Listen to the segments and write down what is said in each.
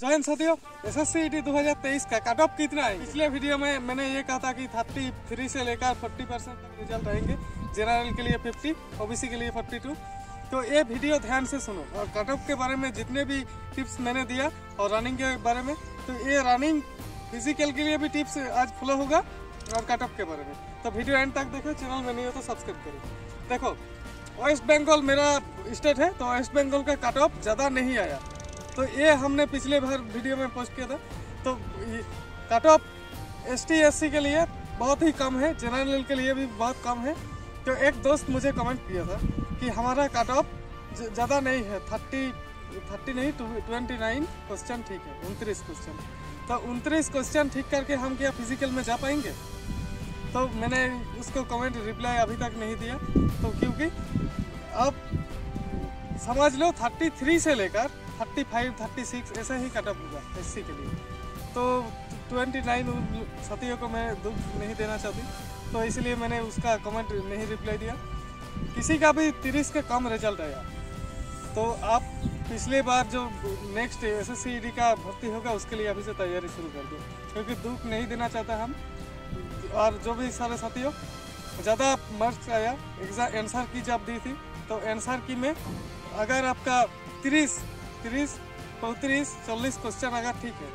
Join साथियों S S C दो हज़ार तेईस का कट ऑफ़ कितना है? पिछले वीडियो में मैंने ये कहा था कि थर्टी थ्री से लेकर फोर्टी परसेंट तक रिज़ल्ट रहेंगे। जनरल के लिए फिफ्टी ओबीसी के लिए फोर्टी टू तो ये वीडियो ध्यान से सुनो। और कट ऑफ़ के बारे में जितने भी टिप्स मैंने दिया और रनिंग के बारे में तो ये रनिंग फ़िज़िकल के लिए भी टिप्स आज फॉलो होगा और कट ऑफ़ के बारे में। तो वीडियो एंड तक देखो चैनल में नहीं हो तो सब्सक्राइब करो। देखो वेस्ट बंगाल मेरा स्टेट है तो वेस्ट बंगाल का कट ऑफ़ ज़्यादा नहीं आया। तो ये हमने पिछले बार वीडियो में पोस्ट किया था। तो कट ऑफ़ एस टी के लिए बहुत ही कम है जनरल के लिए भी बहुत कम है। तो एक दोस्त मुझे कमेंट किया था कि हमारा कट ऑफ़ ज़्यादा नहीं है थर्टी थर्टी नहीं ट्वेंटी नाइन क्वेश्चन ठीक है, उनतीस क्वेश्चन तो उनतीस क्वेश्चन ठीक करके हम क्या फ़िज़िकल में जा पाएँगे? तो मैंने उसको कमेंट रिप्लाई अभी तक नहीं दिया। तो क्योंकि अब समझ लो थर्टी थ्री से लेकर थर्टी फाइव, थर्टी सिक्स, ऐसा ही कटअप होगा एस के लिए। तो ट्वेंटी नाइन साथियों को मैं दुख नहीं देना चाहती। तो इसलिए मैंने उसका कमेंट नहीं रिप्लाई दिया। किसी का भी तीस के कम रिज़ल्ट आया। तो आप पिछले बार जो नेक्स्ट एस एस का भर्ती होगा, उसके लिए अभी से तैयारी शुरू कर दो। क्योंकि दुख नहीं देना चाहता हम। और जो भी सारे साथियों ज़्यादा मार्क्स आया एग्ज़ाम आंसर की जब दी थी तो आंसर की में अगर आपका तीस तीस पैंतीस, चालीस क्वेश्चन अगर ठीक है।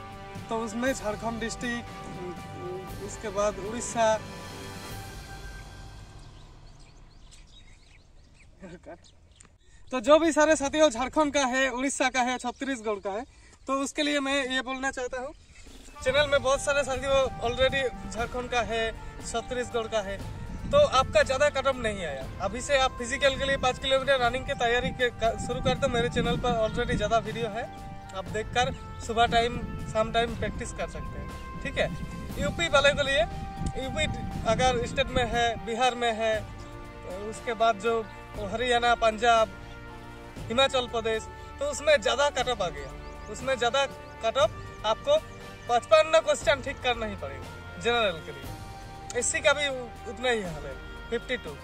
तो उसमें झारखंड डिस्ट्रिक्ट उसके बाद उड़ीसा। तो जो भी सारे साथियों, झारखंड का है, उड़ीसा का है, छत्तीसगढ़ का है तो उसके लिए मैं ये बोलना चाहता हूँ। चैनल में बहुत सारे साथियों ऑलरेडी झारखंड का है, छत्तीसगढ़ का है। तो आपका ज़्यादा कदम नहीं आया। अभी से आप फ़िज़िकल के लिए पाँच किलोमीटर रनिंग की तैयारी शुरू कर दो। मेरे चैनल पर ऑलरेडी ज़्यादा वीडियो है। आप देखकर सुबह टाइम शाम टाइम प्रैक्टिस कर सकते हैं। ठीक है? यूपी वाले के लिए यूपी अगर स्टेट में है, बिहार में है, उसके बाद जो हरियाणा, पंजाब, हिमाचल प्रदेश तो उसमें ज़्यादा कटअप आ गया। उसमें ज़्यादा कटअप आपको पचपन क्वेश्चन ठीक करना ही पड़ेगा जनरल के लिए। एससी का भी उतना ही हाल है फिफ्टी टू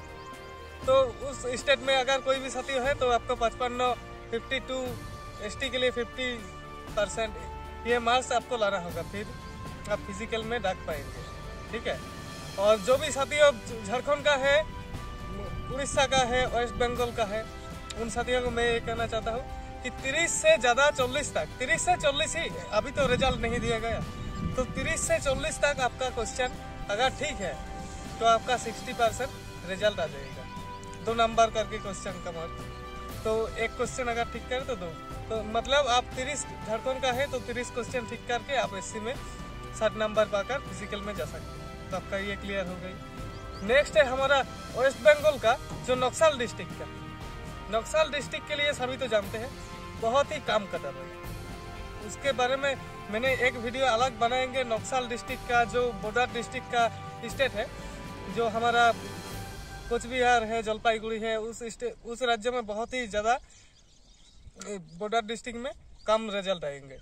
तो उस स्टेट में अगर कोई भी साथी है तो आपको पचपन फिफ्टी टू एस के लिए फिफ्टी परसेंट ये मार्क्स आपको लाना होगा, फिर आप फ़िज़िकल में डाक पाएँगे, ठीक है? और जो भी साथी झारखंड का है, उड़ीसा का है वेस्ट बंगाल का है, उन साथियों को मैं ये कहना चाहता हूँ कि 30 से ज़्यादा 40 तक 30 से 40 ही, अभी तो रिज़ल्ट नहीं दिया गया। तो 30 से 40 तक आपका क्वेश्चन अगर ठीक है तो आपका 60 परसेंट रिज़ल्ट आ जाएगा। दो नंबर करके क्वेश्चन का मार्क तो एक क्वेश्चन अगर ठीक करे तो दो। तो मतलब आप तिरस झारखंड का है तो तिरस क्वेश्चन ठीक करके आप एस में साठ नंबर पाकर फ़िज़िकल में जा सकते हैं। तो आपका ये क्लियर हो गई। नेक्स्ट है हमारा वेस्ट बंगाल का, जो नक्सल डिस्ट्रिक्ट का। नक्सल डिस्ट्रिक्ट के लिए सभी तो जानते हैं, बहुत ही काम कदम है। उसके बारे में मैंने एक वीडियो अलग बनाएँगे नक्सल डिस्ट्रिक्ट का, जो बॉर्डर डिस्ट्रिक्ट का स्टेट है, जो हमारा कुछ बिहार है, जलपाईगुड़ी है, उस उस राज्य में बहुत ही ज़्यादा बॉर्डर डिस्ट्रिक्ट में कम रिज़ल्ट आएँगे।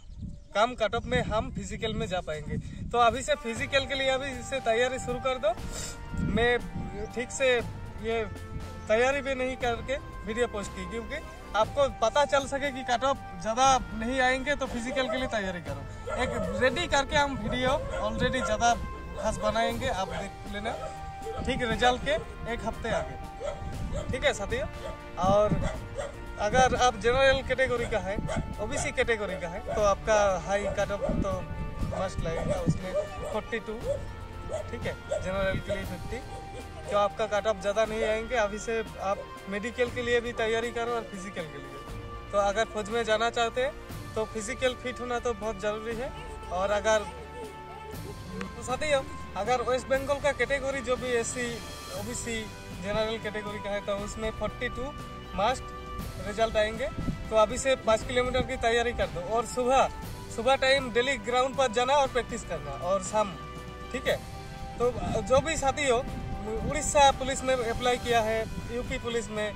कम कटअप में हम फ़िज़िकल में जा पाएँगे। तो अभी से फ़िज़िकल के लिए अभी से तैयारी शुरू कर दो। मैं ठीक से ये तैयारी भी नहीं करके वीडियो पोस्ट की, क्योंकि आपको पता चल सके कि कट ऑफ़ ज़्यादा नहीं आएँगे तो फ़िज़िकल के लिए तैयारी करो। एक रेडी करके हम वीडियो ऑलरेडी ज़्यादा खास बनाएँगे, आप देख लेना। ठीक रिज़ल्ट के एक हफ़्ते आगे। ठीक है, साथियों? और अगर आप जनरल कैटेगरी का है ओबीसी कैटेगरी का है तो आपका हाई कट ऑफ़ तो मस्ट लगेगा उसमें फोर्टी टू ठीक है जनरल के लिए फिफ्टी तो आपका कट ऑफ़ ज़्यादा नहीं आएँगे अभी से आप मेडिकल के लिए भी तैयारी करो और फ़िज़िकल के लिए। तो अगर फौज में जाना चाहते हैं तो फ़िज़िकल फिट होना तो बहुत ज़रूरी है। और अगर तो साथ ही अगर वेस्ट बंगाल का कैटेगरी जो भी एस सी जनरल कैटेगरी का है तो उसमें फोर्टी टू रिज़ल्ट आएँगे। तो अभी से पाँच किलोमीटर की तैयारी कर दो। और सुबह सुबह टाइम डेली ग्राउंड पर जाना और प्रैक्टिस करना, और शाम, ठीक है? तो जो भी साथी हो, उड़ीसा पुलिस में अप्लाई किया है यूपी पुलिस में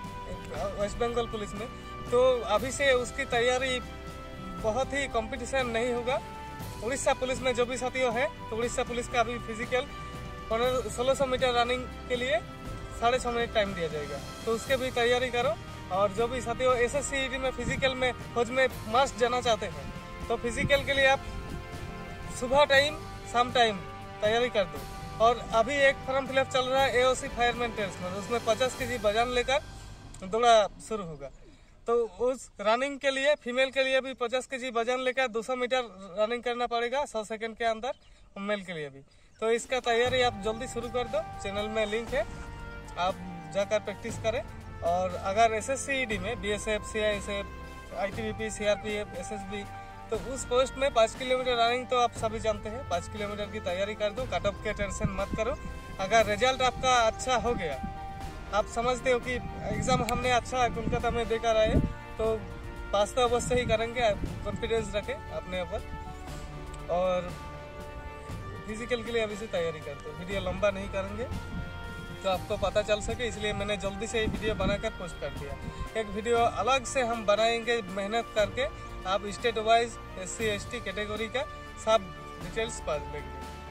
वेस्ट बंगाल पुलिस में तो अभी से उसकी तैयारी बहुत ही कंपटीशन नहीं होगा। उड़ीसा पुलिस में जो भी साथियों है तो उड़ीसा पुलिस का अभी फ़िज़िकल सोलह सौ मीटर रनिंग के लिए साढ़े छः मिनट टाइम दिया जाएगा। तो उसके भी तैयारी करो और जो भी साथियों एस एस में फ़िज़िकल में, फौज में मस्ट जाना चाहते हैं तो फ़िज़िकल के लिए आप सुबह टाइम शाम टाइम तैयारी कर दो। और अभी एक फॉर्म फिलअप चल रहा है एओसी फायर टेस्ट में। उसमें पचास के जी वज़न लेकर दौड़ा शुरू होगा। तो उस रनिंग के लिए फीमेल के लिए भी पचास के जी वज़न लेकर 200 मीटर रनिंग करना पड़ेगा, सौ सेकेंड के अंदर मेल के लिए भी। तो इसका तैयारी आप जल्दी शुरू कर दो। चैनल में लिंक है। आप जाकर प्रैक्टिस करें। और अगर एस एस में B S F C I S F I T B P C R P F S S B तो उस पोस्ट में पाँच किलोमीटर रनिंग तो आप सभी जानते हैं। पाँच किलोमीटर की तैयारी कर दो कट ऑफ़ के टेंशन मत करो। अगर रिज़ल्ट आपका अच्छा हो गया, आप समझते हो कि एग्ज़ाम हमने अच्छा कोलकाता में देकर आए तो पास तो अवश्य ही करेंगे कॉन्फिडेंस रखें अपने ऊपर। और फ़िज़िकल के लिए अभी से तैयारी करते हो वीडियो लंबा नहीं करेंगे तो आपको पता चल सके, इसलिए मैंने जल्दी से ये वीडियो बनाकर पोस्ट कर दिया। एक वीडियो अलग से हम बनाएँगे, मेहनत करके आप state wise S C S T category का सब डिटेल्स पा लेंगे।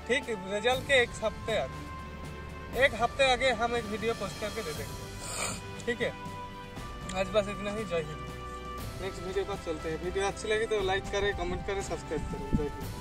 ठीक रिज़ल्ट के एक हफ़्ते आगे। एक हफ़्ते आगे हम एक वीडियो पोस्ट करके दे देंगे। ठीक है? आज बस इतना ही, जय हिंद। नेक्स्ट वीडियो पर चलते हैं। वीडियो अच्छी लगी तो लाइक करें कमेंट करें सब्सक्राइब करें। जय हिंद।